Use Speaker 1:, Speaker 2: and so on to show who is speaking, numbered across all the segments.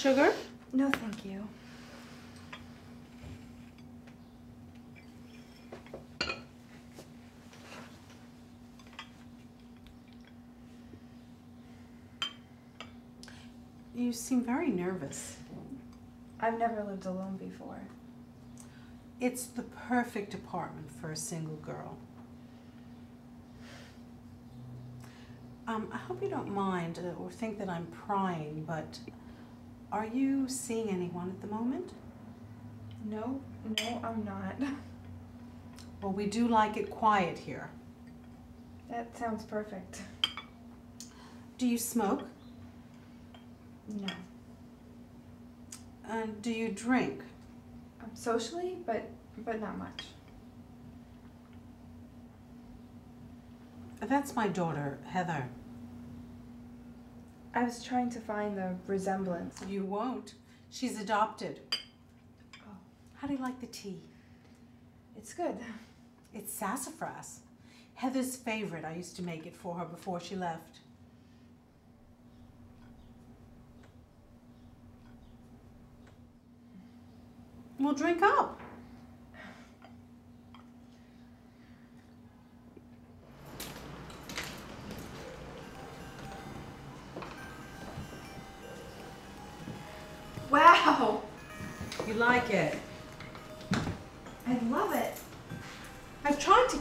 Speaker 1: Sugar?
Speaker 2: No, thank you.
Speaker 1: You seem very nervous.
Speaker 2: I've never lived alone before.
Speaker 1: It's the perfect apartment for a single girl. Um, I hope you don't mind uh, or think that I'm prying, but are you seeing anyone at the moment?
Speaker 2: No, no, I'm not.
Speaker 1: Well, we do like it quiet here.
Speaker 2: That sounds perfect.
Speaker 1: Do you smoke?
Speaker 2: No.
Speaker 1: And do you drink?
Speaker 2: Um, socially, but but not much.
Speaker 1: That's my daughter, Heather.
Speaker 2: I was trying to find the resemblance.
Speaker 1: You won't. She's adopted.
Speaker 2: Oh.
Speaker 1: How do you like the tea?
Speaker 2: It's good.
Speaker 1: It's sassafras. Heather's favorite. I used to make it for her before she left. Well, drink up.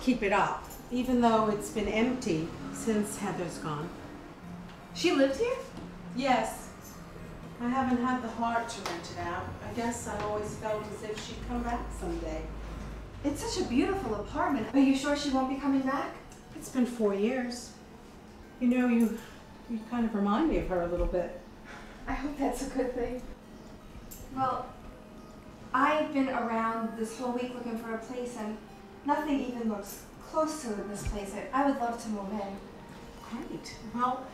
Speaker 1: Keep it up, even though it's been empty since Heather's gone.
Speaker 2: She lives here?
Speaker 1: Yes. I haven't had the heart to rent it out. I guess I always felt as if she'd come back someday.
Speaker 2: It's such a beautiful apartment. Are you sure she won't be coming back?
Speaker 1: It's been four years. You know, you you kind of remind me of her a little bit.
Speaker 2: I hope that's a good thing. Well, I've been around this whole week looking for a place and nothing even looks close to this place. I, I would love to move in.
Speaker 1: Great. Well,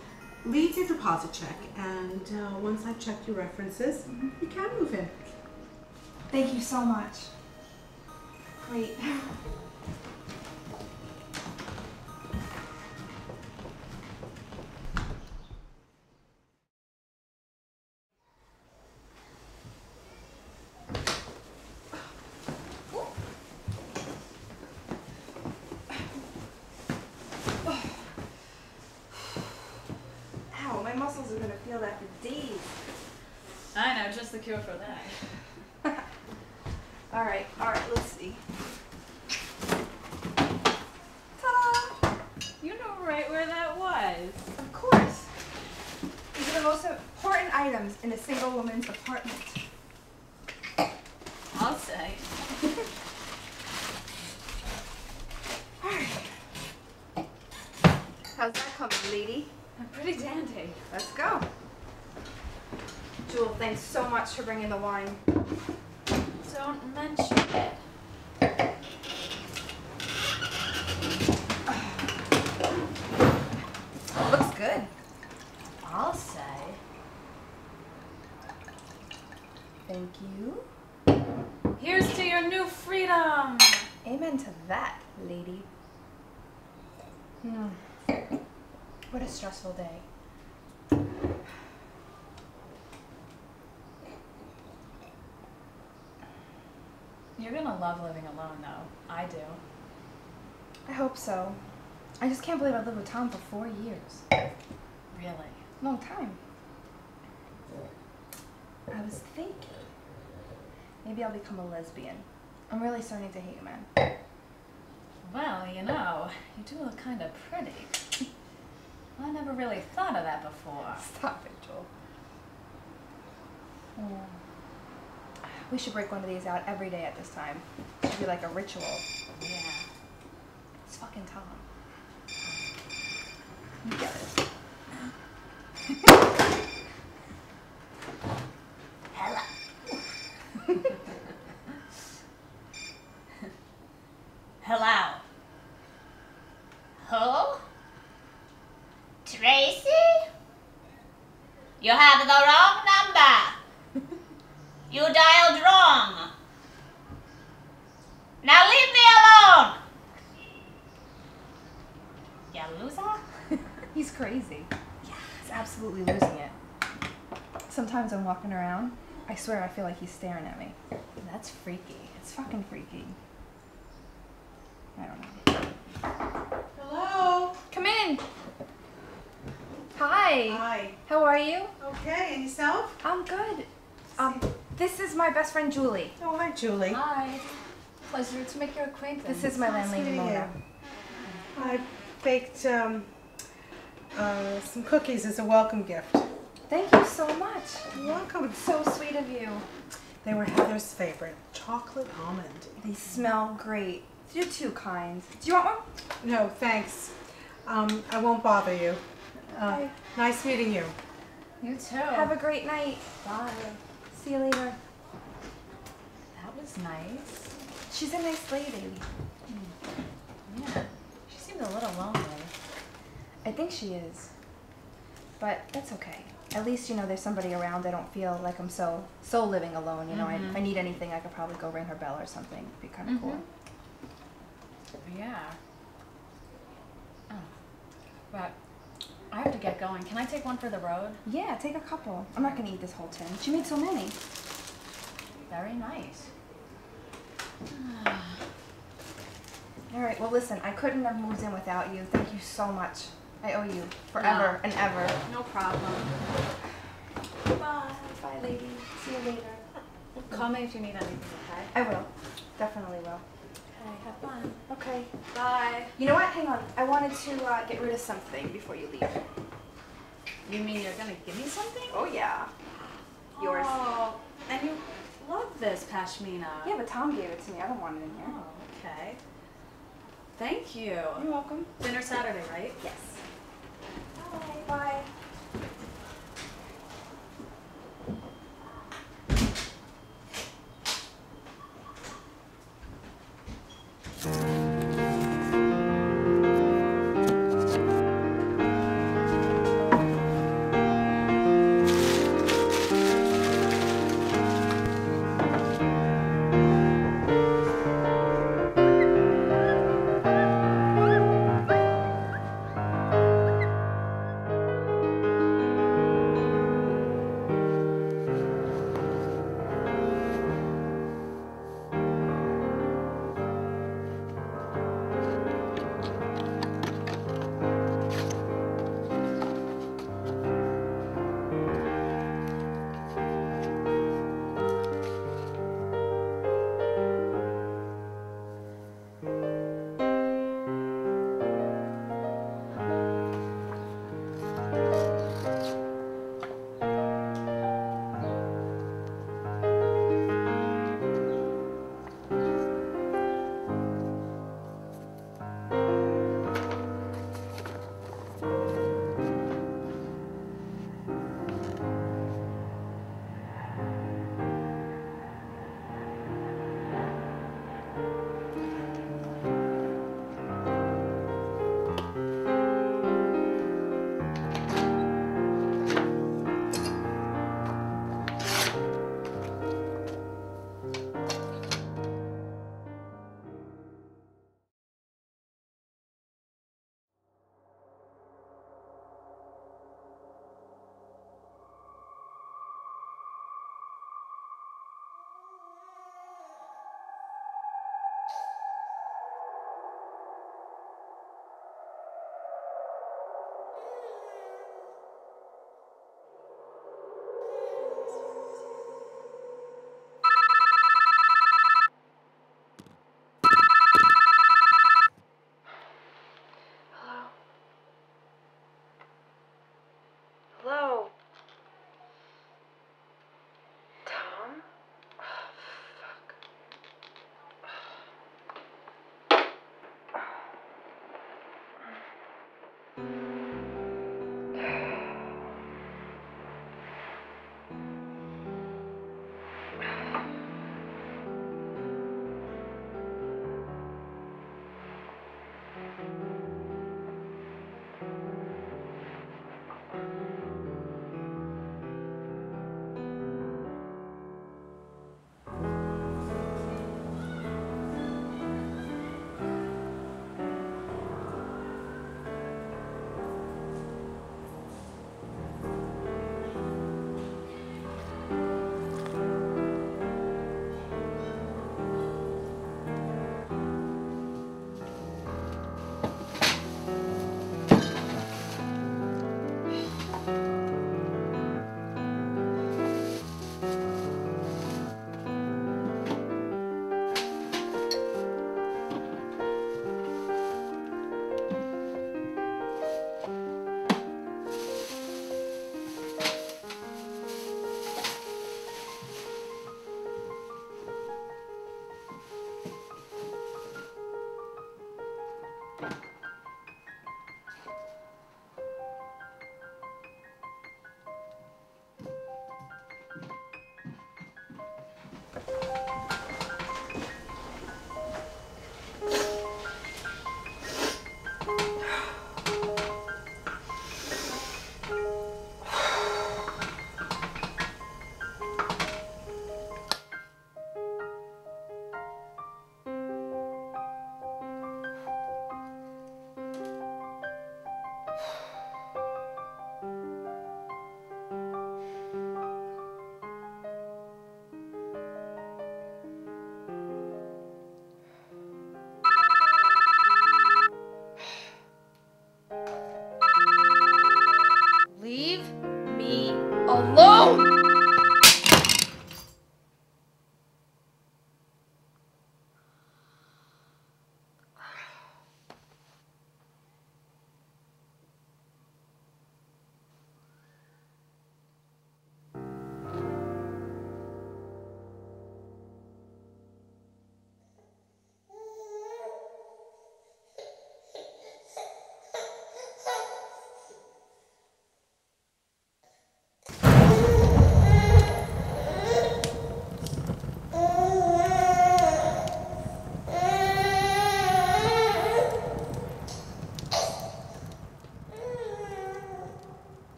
Speaker 1: leave your deposit check, and uh, once I've checked your references, you can move in.
Speaker 2: Thank you so much. Great. feel that for days.
Speaker 3: I know, just the cure for that.
Speaker 2: All right, all right, let's see. Ta-da!
Speaker 3: You know right where that was.
Speaker 2: Of course. These are the most important items in a single woman's apartment.
Speaker 3: I'll say.
Speaker 2: How's that coming, lady?
Speaker 3: I'm pretty dandy.
Speaker 2: Let's go. Jewel, thanks so much for bringing the wine.
Speaker 3: Don't mention it.
Speaker 2: Looks good.
Speaker 3: I'll say.
Speaker 2: Thank you.
Speaker 3: Here's to your new freedom.
Speaker 2: Amen to that, lady. Hmm. What a stressful day.
Speaker 3: You're gonna love living alone, though. I do.
Speaker 2: I hope so. I just can't believe I lived with Tom for four years.
Speaker 3: Really.
Speaker 2: Long time. I was thinking maybe I'll become a lesbian. I'm really starting to hate men.
Speaker 3: Well, you know, you do look kind of pretty. I never really thought of that before.
Speaker 2: Stop it, Joel. Hmm. We should break one of these out every day at this time. It should be like a ritual.
Speaker 3: Yeah.
Speaker 2: It's fucking Tom. You get it.
Speaker 4: Hello. Who? Tracy? You have the. You dialed wrong. Now leave me alone. You loser?
Speaker 2: He's crazy. Yeah. He's absolutely losing it. Sometimes I'm walking around. I swear I feel like he's staring at me.
Speaker 3: That's freaky.
Speaker 2: It's fucking freaky. I don't know.
Speaker 1: Hello?
Speaker 2: Come in. Hi.
Speaker 1: Hi.
Speaker 2: How are you?
Speaker 1: Okay, and yourself?
Speaker 2: I'm good. Um, this is my best friend Julie.
Speaker 1: Oh, hi, Julie.
Speaker 3: Hi. Pleasure to make your acquaintance.
Speaker 2: This is my
Speaker 1: Nice
Speaker 2: landlady
Speaker 1: meeting
Speaker 2: Mona.
Speaker 1: I baked um, uh, some cookies as a welcome gift.
Speaker 2: Thank you so much.
Speaker 1: You're welcome.
Speaker 2: So sweet of you.
Speaker 1: They were Heather's favorite, chocolate almond.
Speaker 2: They smell great. You're too kind. Do you want one?
Speaker 1: No, thanks. Um, I won't bother you. Uh, nice meeting you.
Speaker 3: You too.
Speaker 2: Have a great night.
Speaker 3: Bye.
Speaker 2: See you later.
Speaker 3: That was nice.
Speaker 2: She's a nice lady. Hmm.
Speaker 3: Yeah. She seemed a little lonely.
Speaker 2: I think she is. But that's okay. At least, you know, there's somebody around. I don't feel like I'm so so living alone. You know, I, if I need anything, I could probably go ring her bell or something. It'd be kind of mm-hmm. cool.
Speaker 3: Yeah. Oh. But I have to get going. Can I take one for the road?
Speaker 2: Yeah, take a couple. I'm not gonna eat this whole tin. She made so many.
Speaker 3: Very nice.
Speaker 2: All right. Well, listen. I couldn't have moved in without you. Thank you so much. I owe you forever and ever.
Speaker 3: No problem.
Speaker 2: Bye. Bye, lady. See you later.
Speaker 3: Call me if you need anything, okay?
Speaker 2: I will. Definitely will.
Speaker 3: Okay, have fun.
Speaker 2: Okay.
Speaker 3: Bye.
Speaker 2: You know what? Hang on. I wanted to uh, get rid of something before you leave.
Speaker 3: You mean you're gonna give me something?
Speaker 2: Oh yeah. Yours.
Speaker 3: Oh, and you love this pashmina.
Speaker 2: Yeah, but Tom gave it to me. I don't want it in here.
Speaker 3: Oh, okay. Thank you.
Speaker 2: You're welcome.
Speaker 3: Dinner Saturday, right?
Speaker 2: Yes.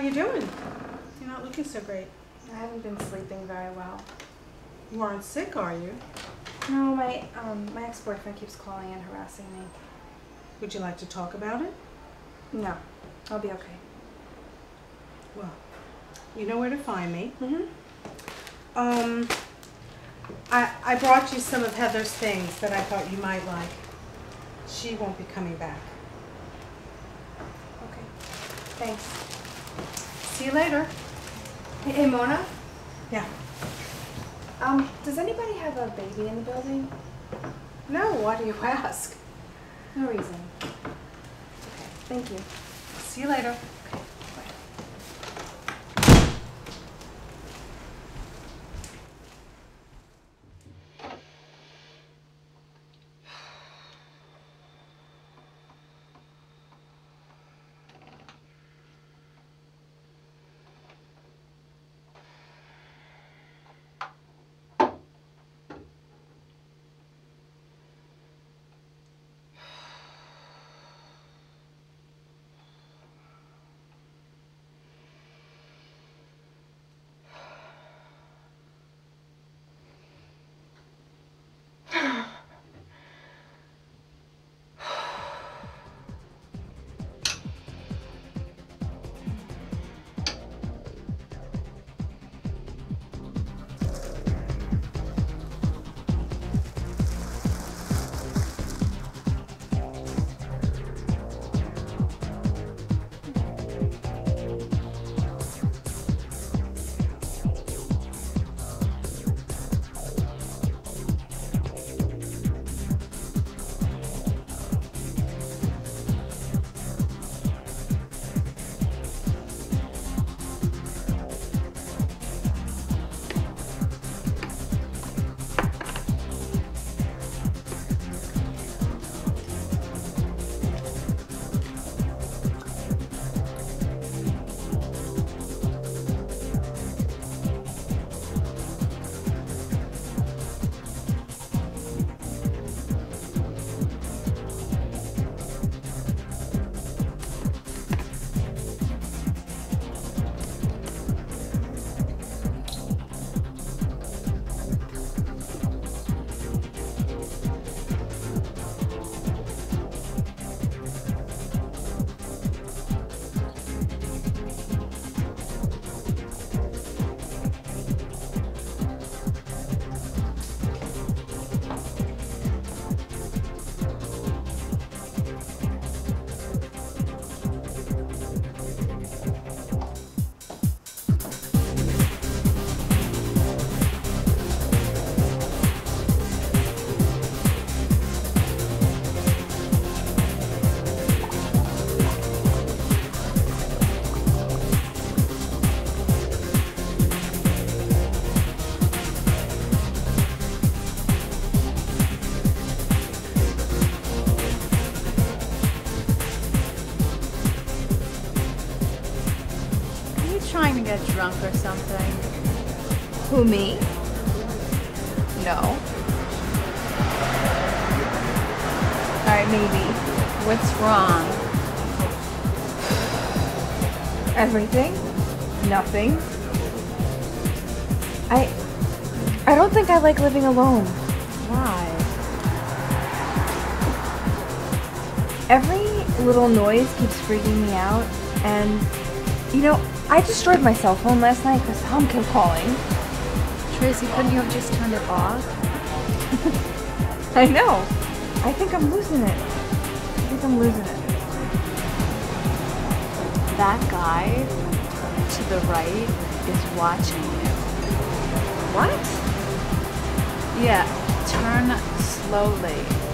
Speaker 1: How you doing? You're not looking so great.
Speaker 2: I haven't been sleeping very well.
Speaker 1: You aren't sick, are you?
Speaker 2: No, my um my ex-boyfriend keeps calling and harassing me.
Speaker 1: Would you like to talk about it?
Speaker 2: No, I'll be okay.
Speaker 1: Well, you know where to find me.
Speaker 2: Mhm.
Speaker 1: Um, I, I brought you some of Heather's things that I thought you might like. She won't be coming back.
Speaker 2: Okay. Thanks.
Speaker 1: See you later.
Speaker 2: Hey, hey Mona.
Speaker 1: Yeah.
Speaker 2: Um, does anybody have a baby in the building?
Speaker 1: No, why do you ask?
Speaker 2: No reason. Okay. Thank you.
Speaker 1: See you later.
Speaker 3: Get drunk or something?
Speaker 2: Who, me? No. Alright, maybe.
Speaker 3: What's wrong?
Speaker 2: Everything? Nothing. I. I don't think I like living alone.
Speaker 3: Why?
Speaker 2: Every little noise keeps freaking me out, and. You know, I destroyed my cell phone last night because Tom kept calling.
Speaker 3: Tracy, couldn't you have just turned it off?
Speaker 2: I know. I think I'm losing it. I think I'm losing it.
Speaker 3: That guy to the right is watching you.
Speaker 2: What?
Speaker 3: Yeah, turn slowly.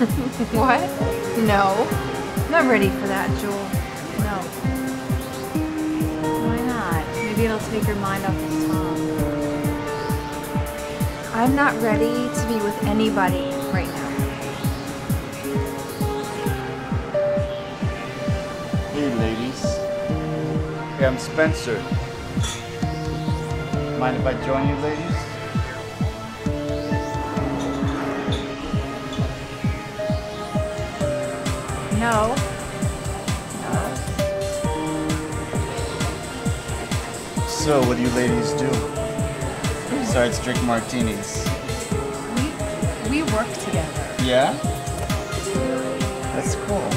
Speaker 2: What? No. Not ready for that, Jewel.
Speaker 3: No. Why not? Maybe it'll take your mind off of Tom.
Speaker 2: I'm not ready to be with anybody right now.
Speaker 5: Hey, ladies. Hey, I'm Spencer. Mind if I join you, ladies?
Speaker 3: No.
Speaker 5: So, what do you ladies do? Besides drink martinis.
Speaker 3: We we work together.
Speaker 5: Yeah? That's cool.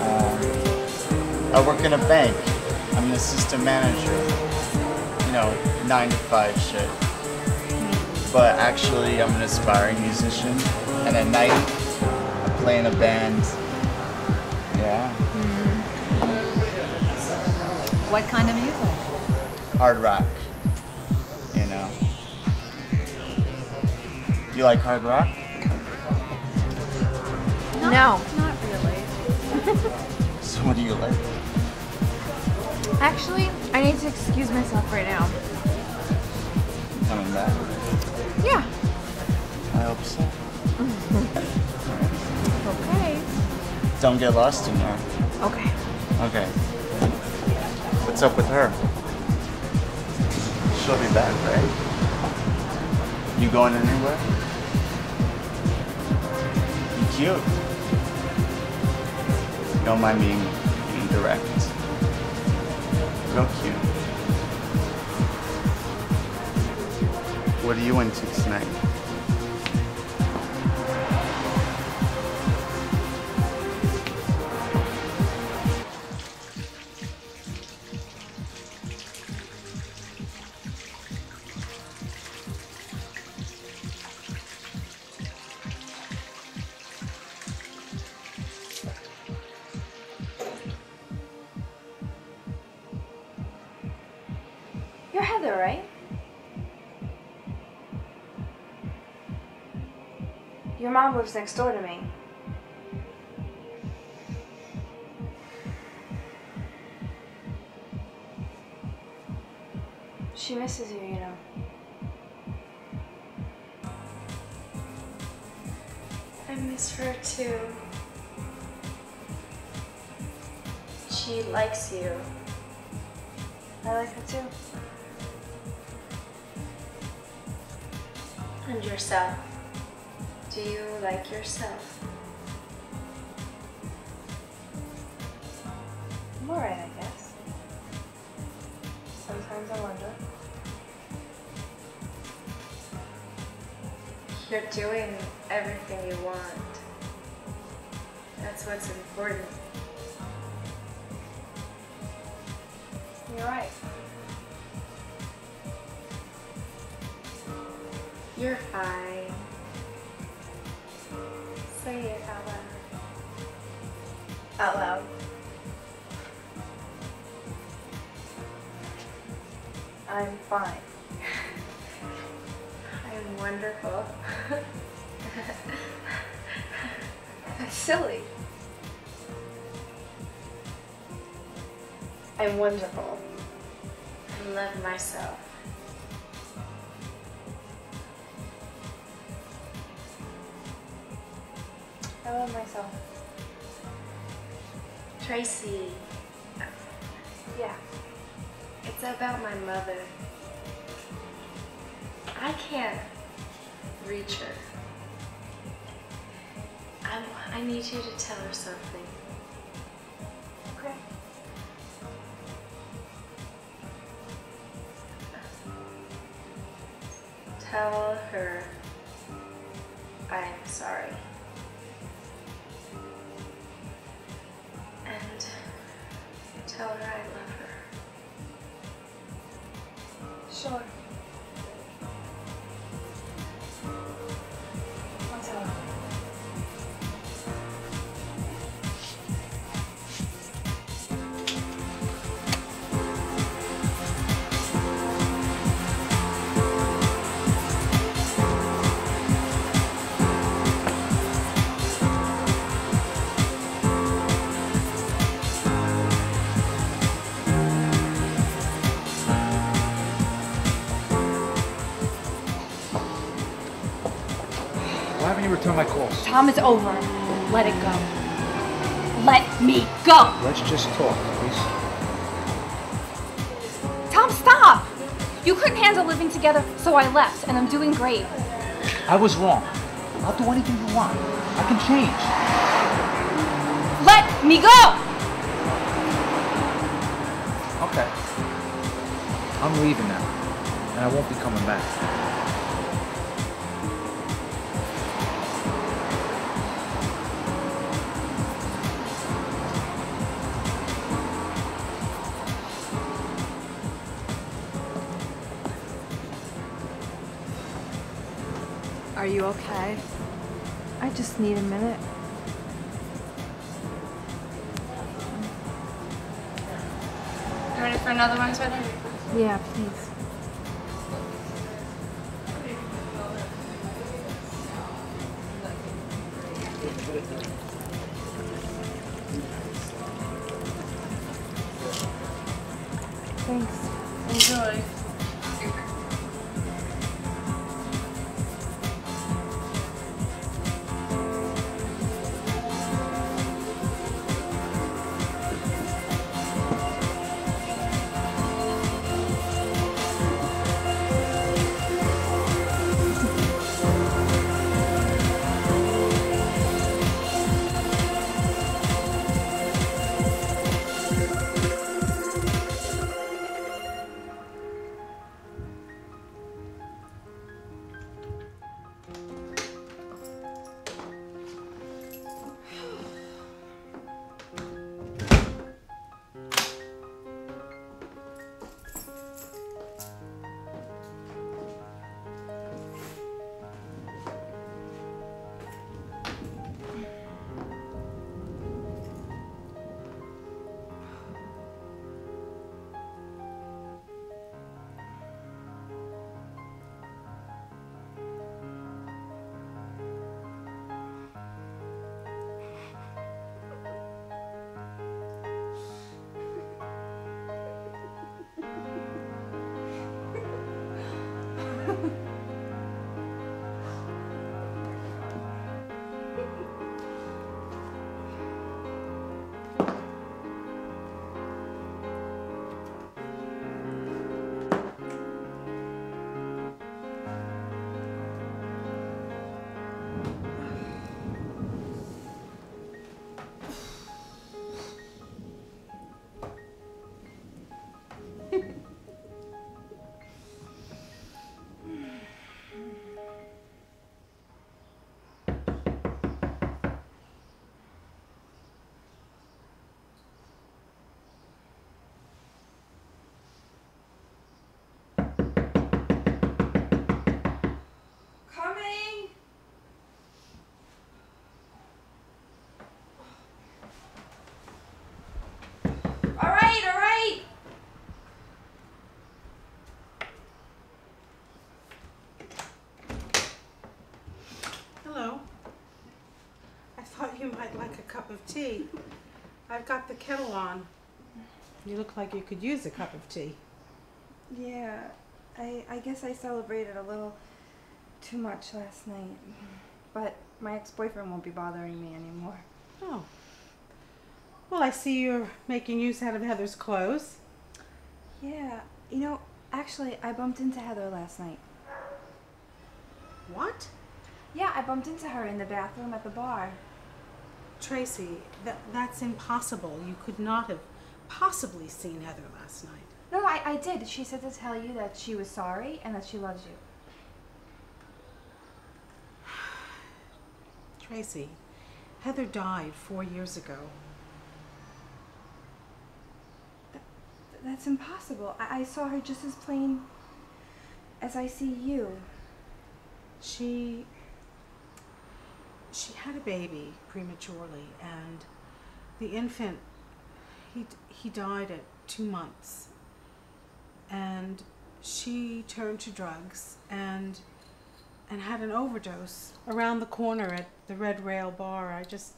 Speaker 5: Uh, I work in a bank. I'm an assistant manager. You know, nine to five shit. But actually, I'm an aspiring musician. And at night, I play in a band.
Speaker 3: What kind of music?
Speaker 5: Hard rock. You know. You like hard rock?
Speaker 2: No.
Speaker 3: Not really.
Speaker 5: So what do you like?
Speaker 2: Actually, I need to excuse myself right now.
Speaker 5: Coming back?
Speaker 2: Yeah.
Speaker 5: I hope so.
Speaker 2: Okay.
Speaker 5: Don't get lost in there.
Speaker 2: Okay.
Speaker 5: Okay. What's up with her? She'll be back, right? You going anywhere? You cute. Don't mind being being direct. Real cute. What are you into tonight?
Speaker 2: Right? Your mom lives next door to me. She misses you, you know.
Speaker 6: I miss her too. She likes you.
Speaker 2: I like her too.
Speaker 6: Yourself. Do you like yourself?
Speaker 2: I'm alright, I guess. Sometimes I wonder.
Speaker 6: You're doing everything you want. That's what's important.
Speaker 2: You're right.
Speaker 6: You're fine. Say it out loud. Out loud.
Speaker 2: I'm fine.
Speaker 6: I'm wonderful.
Speaker 2: That's silly. I'm wonderful.
Speaker 6: I love myself. Tell her
Speaker 7: Why haven't you returned my calls?
Speaker 3: Tom, it's over. Let it go. Let me go.
Speaker 7: Let's just talk, please.
Speaker 3: Tom, stop. You couldn't handle living together, so I left, and I'm doing great.
Speaker 7: I was wrong. I'll do anything you want. I can change.
Speaker 3: Let me go.
Speaker 7: Okay. I'm leaving now, and I won't be coming back.
Speaker 2: You okay? I just need a minute.
Speaker 6: You ready for another one, sweater?
Speaker 2: Yeah, please.
Speaker 1: Tea. I've got the kettle on. You look like you could use a cup of tea.
Speaker 2: Yeah, I, I guess I celebrated a little too much last night. But my ex boyfriend won't be bothering me anymore.
Speaker 1: Oh. Well, I see you're making use out of Heather's clothes.
Speaker 2: Yeah, you know, actually, I bumped into Heather last night.
Speaker 1: What?
Speaker 2: Yeah, I bumped into her in the bathroom at the bar.
Speaker 1: Tracy, that, that's impossible. You could not have possibly seen Heather last night.
Speaker 2: No, I, I did. She said to tell you that she was sorry and that she loves you.
Speaker 1: Tracy, Heather died four years ago.
Speaker 2: Th- That's impossible. I, I saw her just as plain as I see you.
Speaker 1: She she had a baby prematurely and the infant he he died at 2 months. And she turned to drugs and and had an overdose around the corner at the Red Rail bar. I just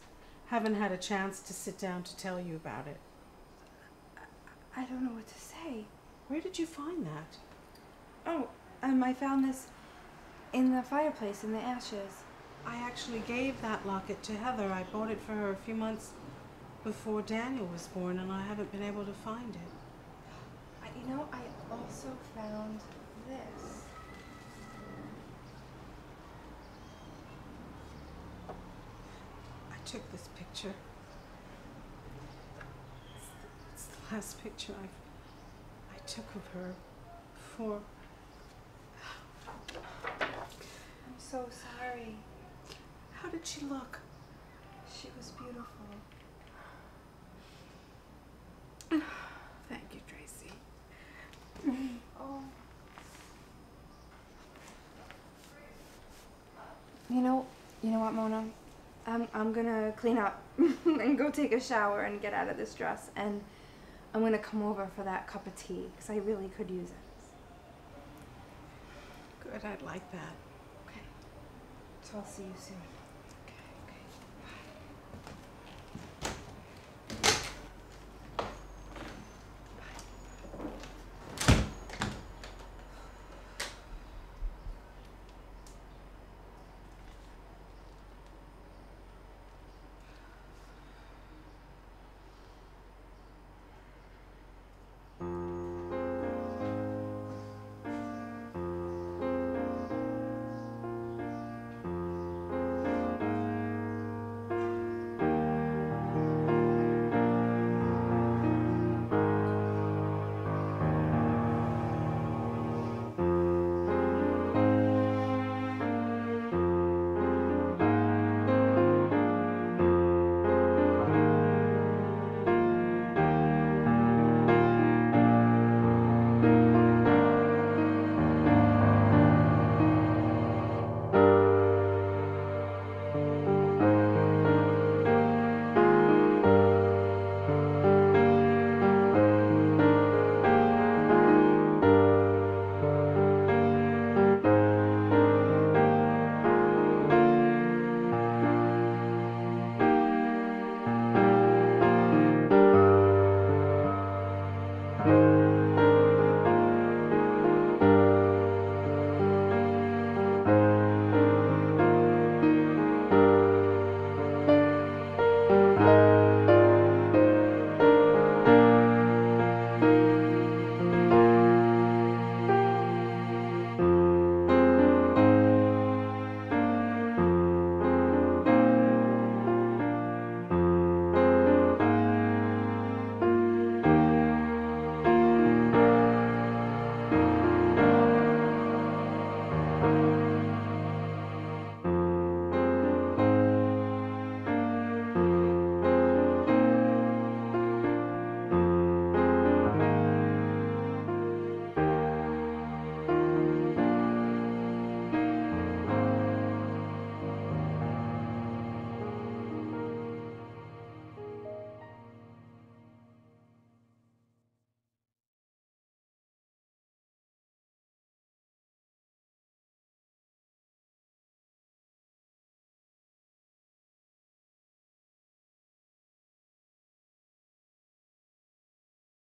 Speaker 1: haven't had a chance to sit down to tell you about it.
Speaker 2: I don't know what to say.
Speaker 1: Where did you find that?
Speaker 2: Oh, um, I found this in the fireplace in the ashes.
Speaker 1: I actually gave that locket to Heather. I bought it for her a few months before Daniel was born, and I haven't been able to find it.
Speaker 2: You know, I also found this.
Speaker 1: I took this picture. It's the, last picture I've, I took of her before.
Speaker 2: I'm so sorry.
Speaker 1: How did she look?
Speaker 2: She was beautiful.
Speaker 1: Thank you, Tracy.
Speaker 2: Oh. You know, you know what, Mona? I'm I'm gonna clean up and go take a shower and get out of this dress, and I'm gonna come over for that cup of tea because I really could use it.
Speaker 1: Good, I'd like that.
Speaker 2: Okay. So I'll see you soon.